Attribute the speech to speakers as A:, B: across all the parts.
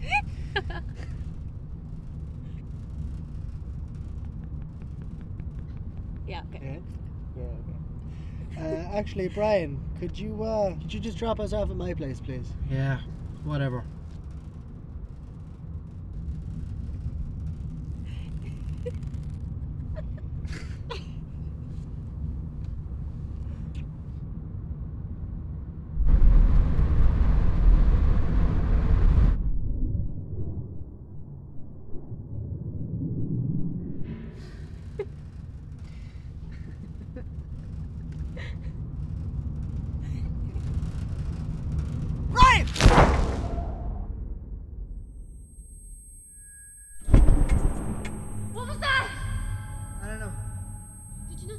A: yeah, okay.
B: Yeah? Okay. Uh, actually, Brian, could you uh, could you just drop us off at my place, please?
C: Yeah, whatever.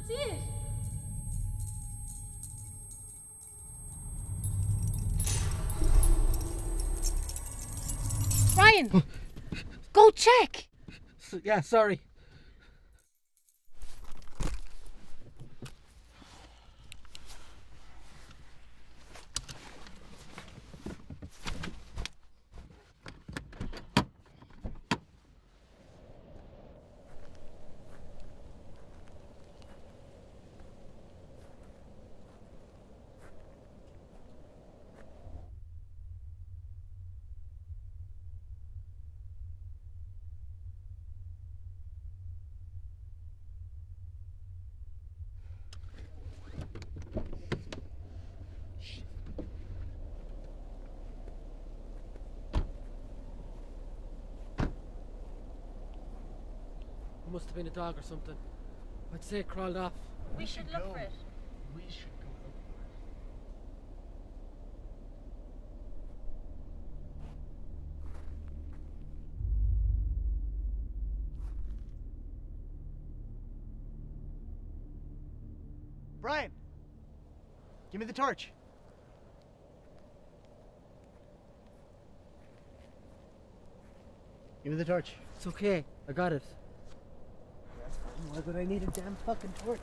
A: Did you not see it? Brian! Go check!
C: S- yeah, sorry. It must have been a dog or something. I'd say it crawled off.
A: We should look for it.
B: We should go look for it. Brian, give me the torch. Give me the torch.
C: It's okay, I got it.
B: Why would I need a damn fucking torch?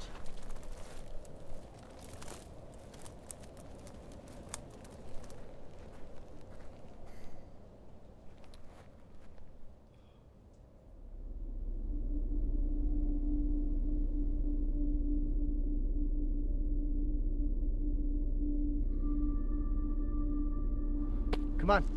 B: Come on.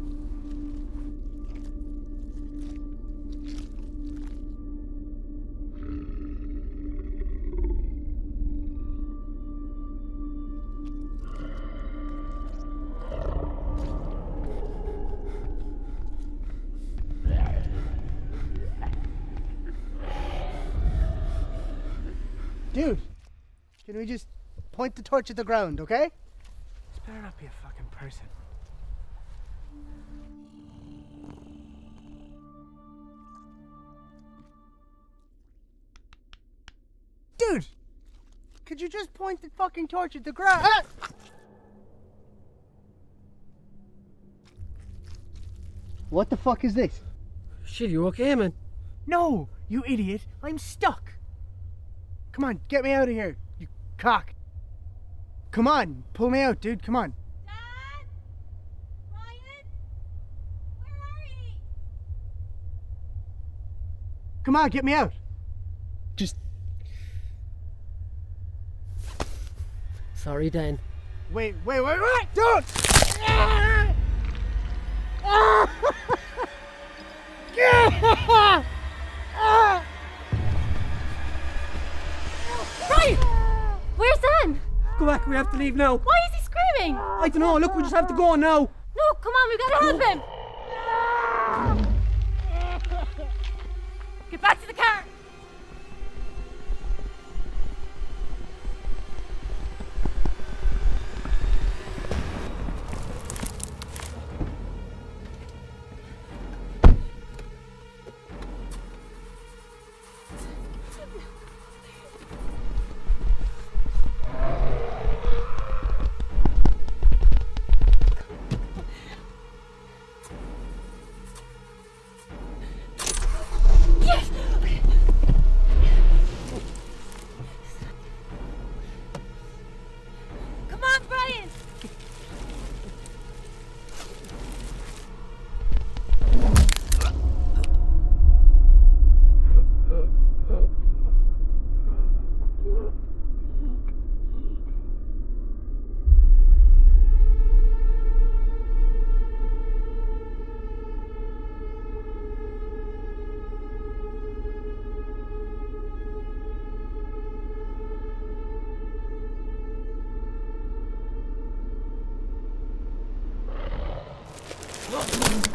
B: Dude, can we just point the torch at the ground, okay? This better not be a fucking person. Dude, could you just point the fucking torch at the ground? Ah! What the fuck is this?
C: Shit, you okay, man?
B: No, you idiot. I'm stuck. Come on, get me out of here, you cock. Come on, pull me out, dude. Come on.
A: Dad? Brian? Where are you?
B: Come on, get me out. Just
C: Sorry, Dan.
B: wait, wait, wait, wait. Don't. Ah! Ah!
C: Go back, we have to leave now.
A: Why is he screaming?
C: I don't know, look, we just have to go now.
A: No, come on, we gotta help him! Get back to the car! Oh.